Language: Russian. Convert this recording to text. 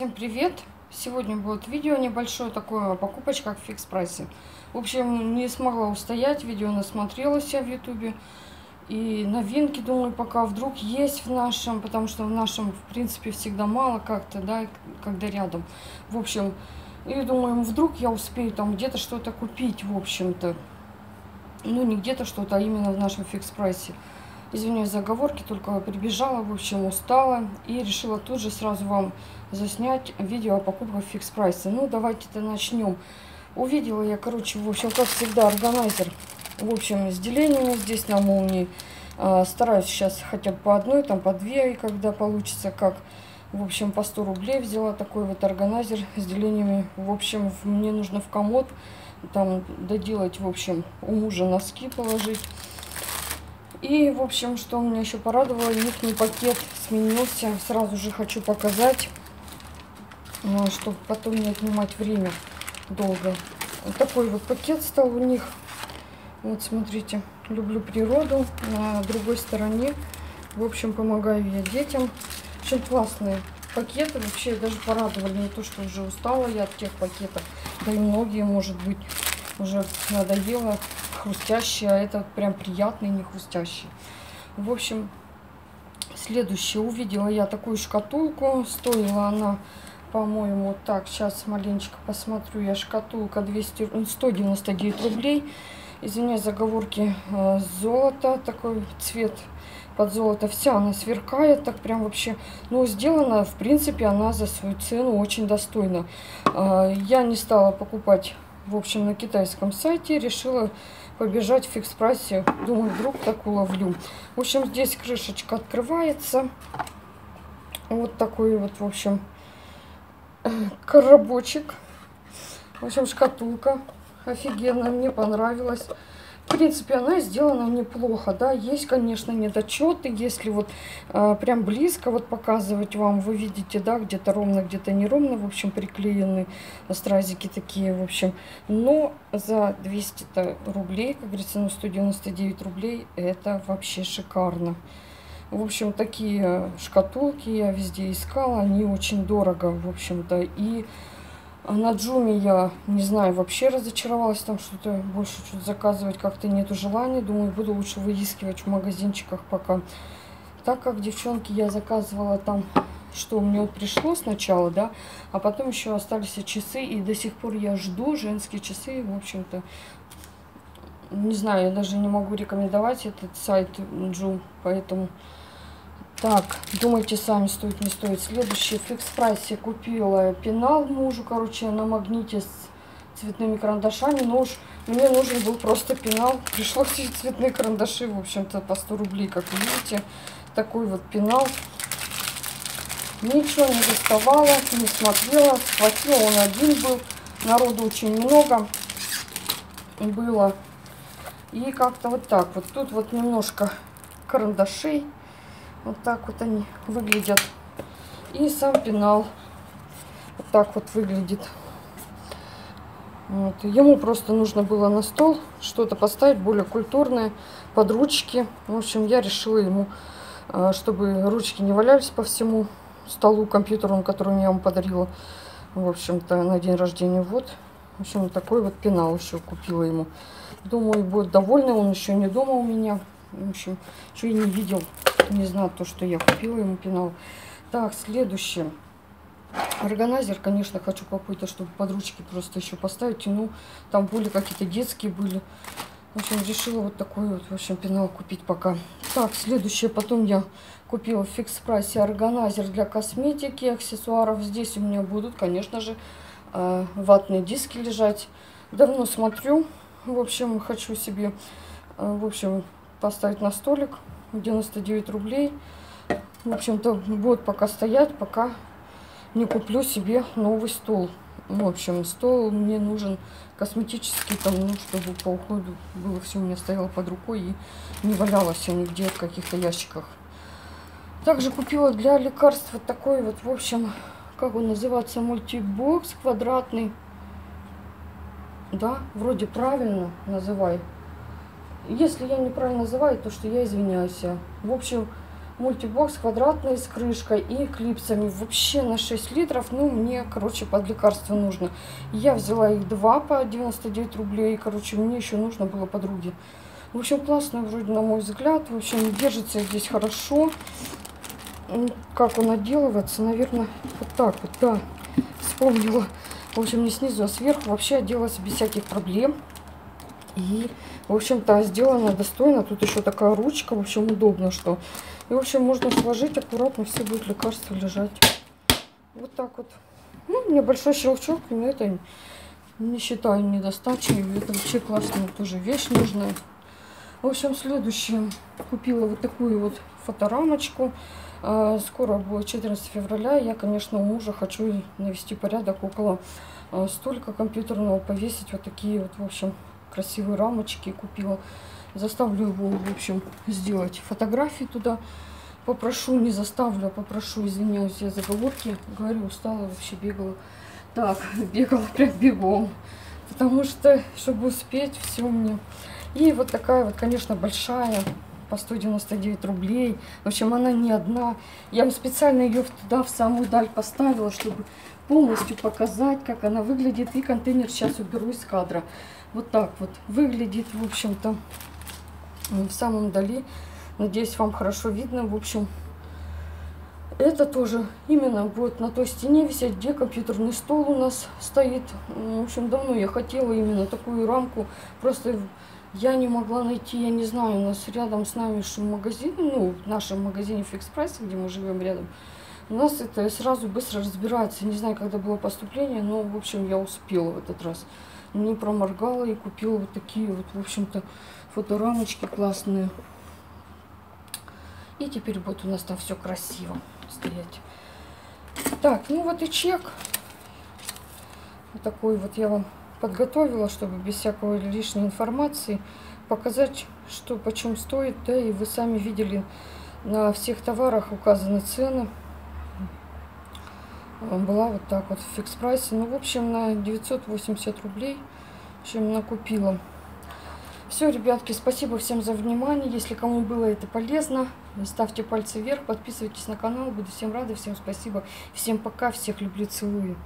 Всем привет! Сегодня будет видео небольшое такое о покупочках в фикс прайсе. В общем, не смогла устоять, видео насмотрелась я в ютубе. И новинки, думаю, пока вдруг есть в нашем, потому что в нашем, в принципе, всегда мало как-то, да, когда рядом. В общем, и думаю, вдруг я успею там где-то что-то купить, в общем-то. Ну, не где-то что-то, а именно в нашем фикс прайсе. Извиняюсь за оговорки, только прибежала, в общем, устала и решила тут же сразу вам заснять видео о покупках фикс прайса. Ну, давайте-то начнем. Увидела я, короче, в общем, как всегда, органайзер, в общем, с делениями здесь на молнии. А, стараюсь сейчас хотя бы по одной, там по две, и когда получится, как, в общем, по 100 рублей взяла такой вот органайзер с делениями. В общем, мне нужно в комод там доделать, в общем, у мужа носки положить. И, в общем, что меня еще порадовало, их пакет сменился. Сразу же хочу показать, ну, чтобы потом не отнимать время долго. Вот такой вот пакет стал у них. Вот, смотрите, люблю природу. На другой стороне, в общем, помогаю я детям. Очень классные пакеты. Вообще даже порадовали. Не то, что уже устала я от тех пакетов. Да и многие, может быть, уже надоело хрустящий, а это прям приятный, не хрустящий. В общем, следующее. Увидела я такую шкатулку. Стоила она, по-моему, так, сейчас маленечко посмотрю. Я шкатулка 200, 199 рублей. Извиняюсь, заговорки э, золото, такой цвет под золото. Вся она сверкает, так прям вообще. Но сделана, в принципе, она за свою цену очень достойна. Э, я не стала покупать, в общем, на китайском сайте. Решила побежать в фикс-прайсе. Думаю, вдруг так уловлю. В общем, здесь крышечка открывается. Вот такой вот, в общем, коробочек. В общем, шкатулка. Офигенно, мне понравилось. В принципе, она сделана неплохо, да, есть, конечно, недочеты, если вот э, прям близко вот показывать вам, вы видите, да, где-то ровно, где-то неровно, в общем, приклеены стразики такие, в общем, но за 200 рублей, как говорится, ну, 199 рублей, это вообще шикарно. В общем, такие шкатулки я везде искала, они очень дорого, в общем-то, и а на Джуме я, не знаю, вообще разочаровалась, там что-то больше что-то заказывать как-то нету желания. Думаю, буду лучше выискивать в магазинчиках пока. Так как, девчонки, я заказывала там, что мне вот пришло сначала, да, а потом еще остались часы, и до сих пор я жду женские часы, в общем-то. Не знаю, я даже не могу рекомендовать этот сайт Джум, поэтому... Так, думайте сами, стоит, не стоит. Следующий в фикс прайсе купила пенал мужу, короче, на магните с цветными карандашами. Но уж мне нужен был просто пенал. Пришлось и цветные карандаши, в общем-то, по 100 рублей, как видите. Такой вот пенал. Ничего не доставала, не смотрела. Схватила, он один был. Народу очень много было. И как-то вот так вот. Тут вот немножко карандашей. Вот так вот они выглядят. И сам пенал вот так вот выглядит. Вот. Ему просто нужно было на стол что-то поставить более культурное, под ручки. В общем, я решила ему, э, чтобы ручки не валялись по всему столу компьютеру, который я ему подарила, в общем-то, на день рождения. Вот, в общем, такой вот пенал еще купила ему. Думаю, будет довольный, он еще не дома у меня. В общем, что и не видел не знал то, что я купила ему пенал. Так, следующее. Органайзер, конечно, хочу какой-то, чтобы под ручки просто еще поставить. Ну, там были какие-то детские были. В общем, решила вот такой вот, в общем, пенал купить пока. Так, следующее. Потом я купила в фикс-прайсе органайзер для косметики, аксессуаров. Здесь у меня будут, конечно же, э, ватные диски лежать. Давно смотрю. В общем, хочу себе, э, в общем, поставить на столик. 99 рублей. В общем-то, будет пока стоять, пока не куплю себе новый стол. В общем, стол мне нужен косметический, там, ну, чтобы по уходу было все у меня стояло под рукой и не валялось нигде в каких-то ящиках. Также купила для лекарств вот такой вот, в общем, как он называется, мультибокс квадратный. Да, вроде правильно называю. Если я неправильно называю, то что я извиняюсь. В общем, мультибокс квадратный с крышкой и клипсами. Вообще на 6 литров, ну, мне, короче, под лекарство нужно. Я взяла их два по 99 рублей, короче, мне еще нужно было подруге. В общем, классно вроде, на мой взгляд. В общем, держится здесь хорошо. Как он отделывается, наверное, вот так вот, да. Вспомнила. В общем, не снизу, а сверху вообще отделался без всяких проблем. И, в общем-то, сделано достойно. Тут еще такая ручка, в общем, удобно, что и, в общем, можно сложить аккуратно, все будет лекарство лежать. Вот так вот. Ну, небольшой щелчок, но это не считаю недостачей. Это вообще классная тоже вещь нужная. В общем, следующее. Купила вот такую вот фоторамочку. А, скоро будет 14 февраля. Я, конечно, у мужа хочу навести порядок около а, столько компьютерного, повесить вот такие вот, в общем, красивые рамочки купила. Заставлю его, в общем, сделать фотографии туда. Попрошу, не заставлю, а попрошу, извиняюсь за заговорки. Говорю, устала, вообще бегала. Так, бегала прям бегом. Потому что, чтобы успеть, все мне. И вот такая вот, конечно, большая, по 199 рублей. В общем, она не одна. Я вам специально ее туда, в самую даль поставила, чтобы полностью показать, как она выглядит. И контейнер сейчас уберу из кадра. Вот так вот выглядит, в общем-то в самом дали. Надеюсь, вам хорошо видно. В общем, это тоже именно будет на той стене висеть, где компьютерный стол у нас стоит. В общем, давно я хотела именно такую рамку. Просто я не могла найти, я не знаю, у нас рядом с нами магазин, ну, в нашем магазине Fix Price, где мы живем рядом, у нас это сразу быстро разбирается. Не знаю, когда было поступление, но, в общем, я успела в этот раз. Не проморгала и купила вот такие вот, в общем-то, фоторамочки классные. И теперь будет у нас там все красиво стоять. Так, ну вот и чек. Вот такой вот я вам подготовила, чтобы без всякого лишней информации показать, что почем стоит. Да, и вы сами видели, на всех товарах указаны цены. Была вот так вот в фикс прайсе. Ну, в общем, на 980 рублей. Общем, накупила. Все, ребятки, спасибо всем за внимание. Если кому было это полезно, ставьте пальцы вверх, подписывайтесь на канал. Буду всем рада, всем спасибо. Всем пока, всех люблю, целую.